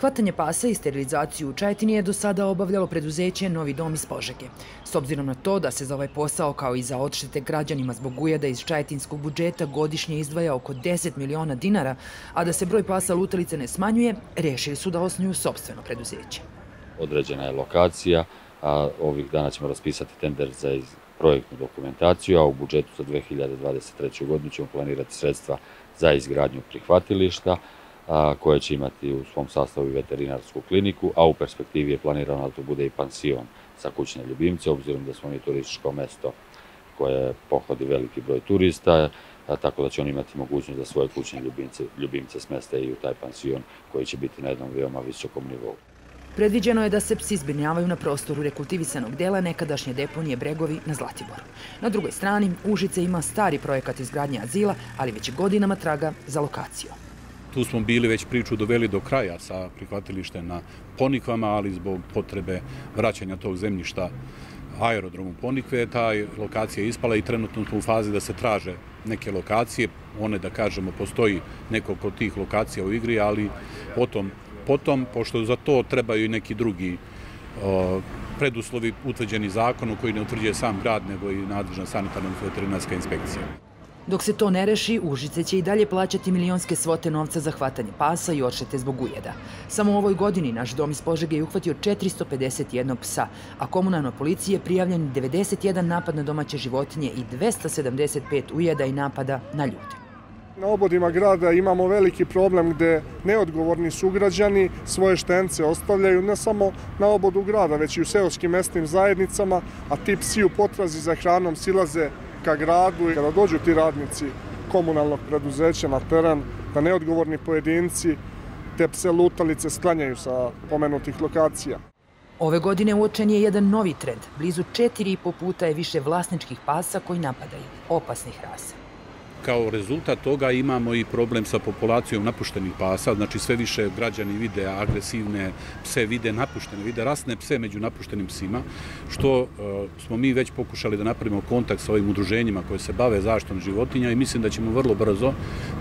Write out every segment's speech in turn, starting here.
Hvatanje pasa i sterilizaciju u Čajetini je do sada obavljalo preduzeće Novi dom iz Požege. S obzirom na to da se za ovaj posao kao i za odštete građanima zbog ujeda iz Čajetinskog budžeta godišnje izdvaja oko 10 miliona dinara, a da se broj pasa lutalice ne smanjuje, rešili su da osnuju sobstveno preduzeće. Određena je lokacija, a ovih dana ćemo raspisati tender za projektnu dokumentaciju, a u budžetu za 2023. godinu ćemo planirati sredstva za izgradnju prihvatilišta, koje će imati u svom sastavu i veterinarsku kliniku, a u perspektivi je planirano da to bude i pansion za kućne ljubimce, obzirom da smo mi turističko mesto koje pohodi veliki broj turista, tako da će oni imati mogućnost da svoje kućne ljubimce, ljubimce smeste i u taj pansion koji će biti na jednom veoma visokom nivou. Predviđeno je da se psi zbrinjavaju na prostoru rekultivisanog dela nekadašnje deponije Bregovi na Zlatiboru. Na drugoj strani, Užice ima stari projekat izgradnje azila, ali već godinama traga za lokaciju. Tu smo bili već priču doveli do kraja sa prihvatilište na Ponikvama, ali zbog potrebe vraćanja tog zemljišta aerodromu Ponikve, ta lokacija je ispala i trenutno smo u fazi da se traže neke lokacije. One, da kažemo, postoji nekoliko tih lokacija u igri, ali potom, potom pošto za to trebaju i neki drugi preduslovi utvrđeni zakonu koji ne utvrđuje sam grad, nego i nadležna sanitarna veterinarska inspekcija. Dok se to ne reši, Užice će i dalje plaćati milionske svote novca za hvatanje pasa i odšete zbog ujeda. Samo u ovoj godini naš dom iz Požege je uhvatio 451 psa, a komunalna policija je prijavljen 91 napad na domaće životinje i 275 ujeda i napada na ljude. Na obodima grada imamo veliki problem gde neodgovorni sugrađani svoje štence ostavljaju ne samo na obodu grada, već i u seoskim mesnim zajednicama, a ti psi u potrazi za hranom silaze ka gradu i kada dođu ti radnici komunalnog preduzeća na teren, da neodgovorni pojedinci te pse lutalice sklanjaju sa pomenutih lokacija. Ove godine uočen je jedan novi trend. Blizu četiri i po puta je više vlasničkih pasa koji napadaju opasnih rasa kao rezultat toga imamo i problem sa populacijom napuštenih pasa, znači sve više građani vide agresivne pse, vide napuštene, vide rasne pse među napuštenim psima, što e, smo mi već pokušali da napravimo kontakt sa ovim udruženjima koje se bave zaštom životinja i mislim da ćemo vrlo brzo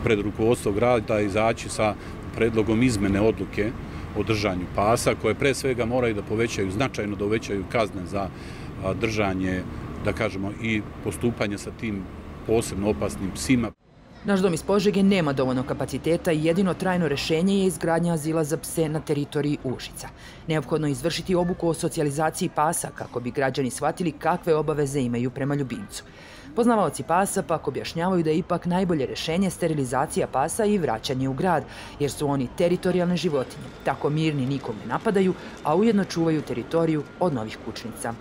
pred rukovodstvo grada izaći sa predlogom izmene odluke o držanju pasa, koje pre svega moraju da povećaju, značajno da uvećaju kazne za držanje, da kažemo, i postupanje sa tim posebno opasnim psima. Naš dom iz Požege nema dovoljno kapaciteta i jedino trajno rešenje je izgradnja azila za pse na teritoriji Užica. Neophodno je izvršiti obuku o socijalizaciji pasa kako bi građani shvatili kakve obaveze imaju prema ljubimcu. Poznavaoci pasa pak objašnjavaju da je ipak najbolje rešenje sterilizacija pasa i vraćanje u grad, jer su oni teritorijalne životinje. Tako mirni nikom ne napadaju, a ujedno čuvaju teritoriju od novih kućnica.